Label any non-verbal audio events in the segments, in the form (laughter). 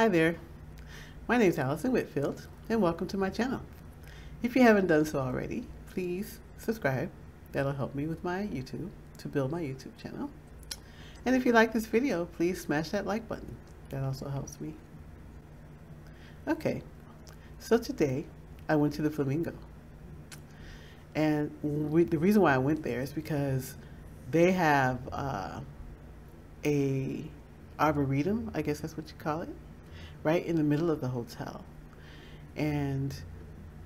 Hi there, my name is Allison Whitfield and welcome to my channel. If you haven't done so already, please subscribe. That'll help me with my YouTube to build my YouTube channel. And if you like this video, please smash that like button. That also helps me. Okay, so today I went to the Flamingo. And we, the reason why I went there is because they have uh, a arboretum, I guess that's what you call it, right in the middle of the hotel. And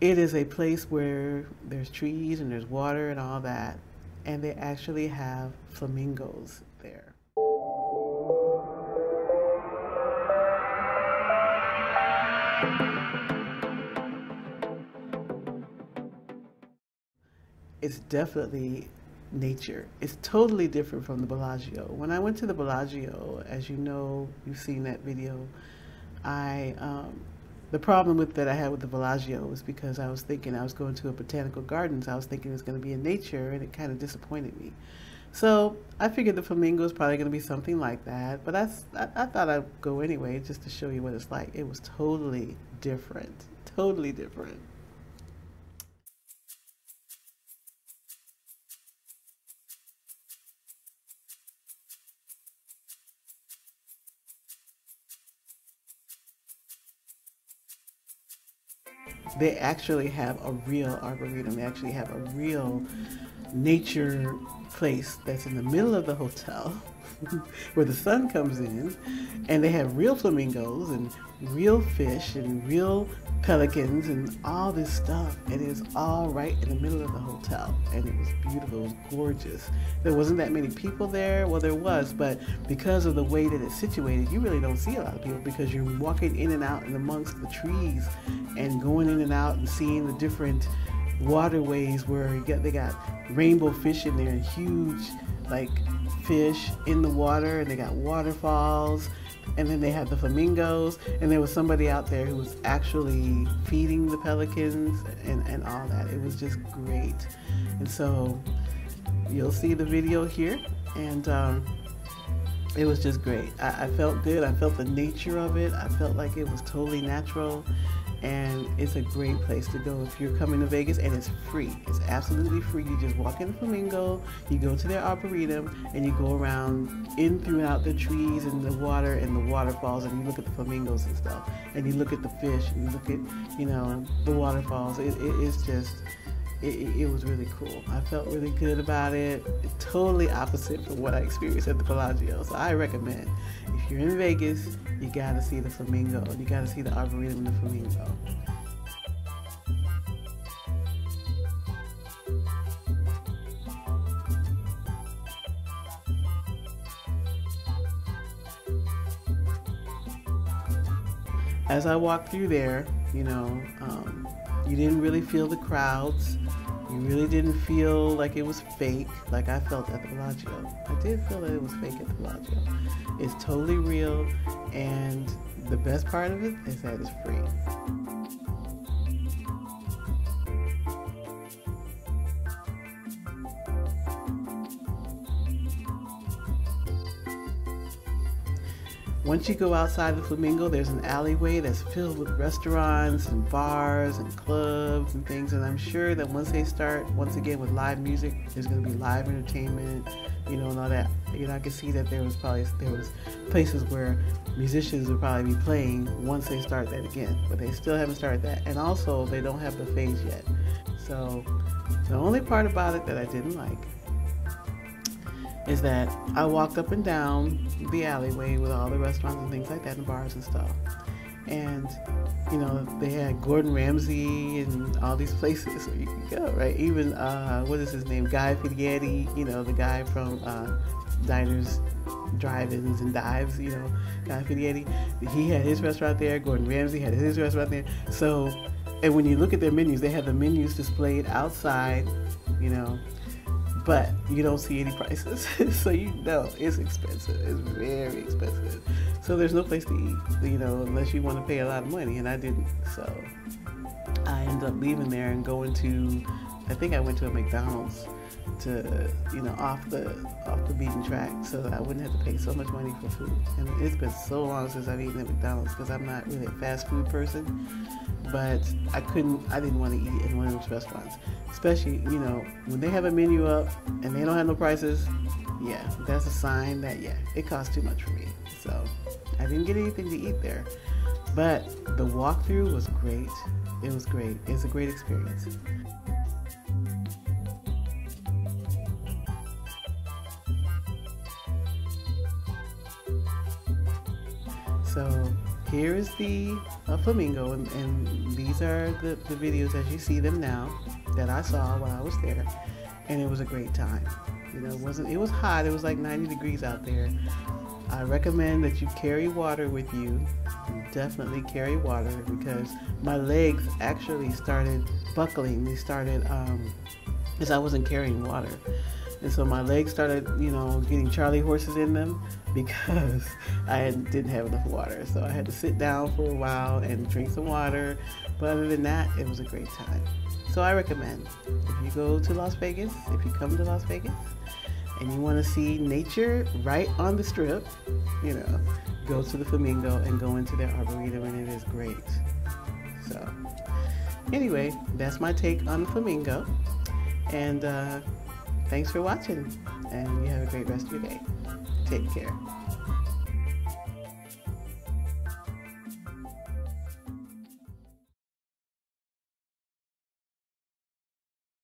it is a place where there's trees and there's water and all that. And they actually have flamingos there. It's definitely nature. It's totally different from the Bellagio. When I went to the Bellagio, as you know, you've seen that video, I um, the problem with that I had with the Bellagio was because I was thinking I was going to a botanical gardens. I was thinking it was going to be in nature, and it kind of disappointed me. So I figured the flamingo is probably going to be something like that. But that's, I, I thought I'd go anyway just to show you what it's like. It was totally different, totally different. They actually have a real arboretum. They actually have a real nature place that's in the middle of the hotel (laughs) where the sun comes in and they have real flamingos and real fish and real pelicans and all this stuff. and It is all right in the middle of the hotel and it was beautiful, it was gorgeous. There wasn't that many people there, well there was, but because of the way that it's situated, you really don't see a lot of people because you're walking in and out and amongst the trees and going in and out and seeing the different waterways where they got rainbow fish in there huge like fish in the water and they got waterfalls and then they had the flamingos and there was somebody out there who was actually feeding the pelicans and, and all that. It was just great. And so you'll see the video here and um, it was just great. I, I felt good. I felt the nature of it. I felt like it was totally natural and it's a great place to go if you're coming to Vegas and it's free. It's absolutely free. You just walk in the Flamingo, you go to their arboretum, and you go around in throughout the trees and the water and the waterfalls, and you look at the flamingos and stuff, and you look at the fish, and you look at you know the waterfalls. It, it, it's just it, it, was really cool. I felt really good about it. It's totally opposite from what I experienced at the Bellagio. So I recommend if you're in Vegas, you gotta see the flamingo. You gotta see the arboretum and the flamingo. As I walked through there, you know, um, you didn't really feel the crowds. You really didn't feel like it was fake, like I felt at the Bellagio. I did feel that it was fake at the Bellagio. It's totally real, and the best part of it is that it's free. Once you go outside the Flamingo, there's an alleyway that's filled with restaurants and bars and clubs and things. And I'm sure that once they start, once again, with live music, there's going to be live entertainment, you know, and all that. You know, I can see that there was probably there was places where musicians would probably be playing once they start that again, but they still haven't started that. And also, they don't have the phase yet. So the only part about it that I didn't like is that I walked up and down the alleyway with all the restaurants and things like that and bars and stuff. And, you know, they had Gordon Ramsay and all these places where you could go, right? Even, uh, what is his name? Guy Fieri, you know, the guy from uh, Diners, Drive-Ins and Dives, you know, Guy Fieri. He had his restaurant there. Gordon Ramsay had his restaurant there. So, and when you look at their menus, they have the menus displayed outside, you know, but you don't see any prices. (laughs) so you know it's expensive. It's very expensive. So there's no place to eat, you know, unless you want to pay a lot of money, and I didn't. So I ended up leaving there and going to, I think I went to a McDonald's to you know off the off the beaten track so that I wouldn't have to pay so much money for food. And it's been so long since I've eaten at McDonald's because I'm not really a fast food person. But I couldn't, I didn't want to eat in one of those restaurants, especially you know when they have a menu up and they don't have no prices. Yeah, that's a sign that yeah, it costs too much for me. So I didn't get anything to eat there. But the walkthrough was great. It was great. It's a great experience. So here is the uh, flamingo, and, and, these are the, the videos as you see them now that I saw while I was there, and it was a great time. You know, it wasn't it was hot. It was like 90 degrees out there. I recommend that you carry water with you. Definitely carry water because my legs actually started buckling. They started um, as I wasn't carrying water. And so my legs started, you know, getting Charlie horses in them because (laughs) I didn't have enough water. So I had to sit down for a while and drink some water. But other than that, it was a great time. So I recommend if you go to Las Vegas, if you come to Las Vegas, and you want to see nature right on the strip, you know, go to the Flamingo and go into their arboretum, and it is great. So, anyway, that's my take on the Flamingo. And uh, Thanks for watching, and you have a great rest of your day. Take care.